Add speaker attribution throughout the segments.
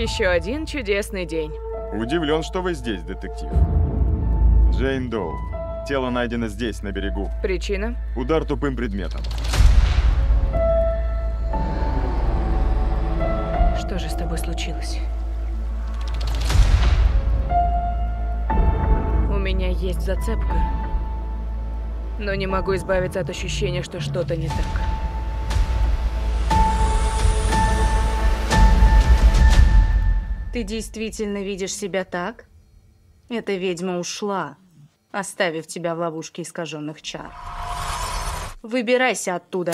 Speaker 1: Еще один чудесный день.
Speaker 2: Удивлен, что вы здесь, детектив. Джейн Доу. Тело найдено здесь, на берегу.
Speaker 1: Причина?
Speaker 2: Удар тупым предметом.
Speaker 1: Что же с тобой случилось? У меня есть зацепка. Но не могу избавиться от ощущения, что что-то не так.
Speaker 3: Ты действительно видишь себя так? Эта ведьма ушла, оставив тебя в ловушке искаженных чар. Выбирайся оттуда.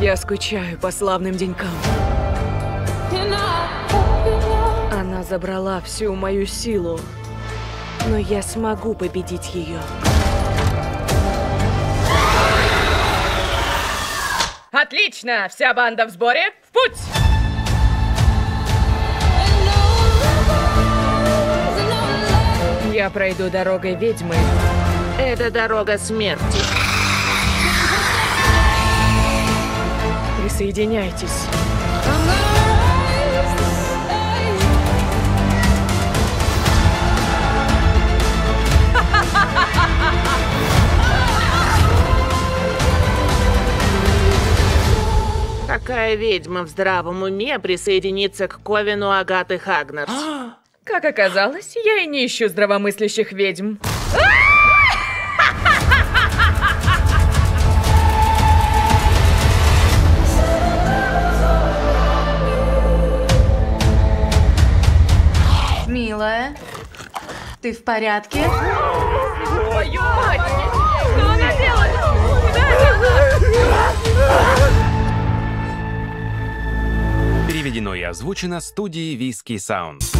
Speaker 1: Я скучаю по славным денькам. Она забрала всю мою силу, но я смогу победить ее. Отлично! Вся банда в сборе? В путь! Я пройду дорогой ведьмы.
Speaker 4: Это дорога смерти.
Speaker 1: Присоединяйтесь.
Speaker 4: Какая ведьма в здравом уме присоединится к Ковину Агаты Хагнерс?
Speaker 1: Как оказалось, я и не ищу здравомыслящих ведьм.
Speaker 3: Милая, ты в порядке?
Speaker 1: Твою мать!
Speaker 5: Переведено и озвучено студией Виски Саунд.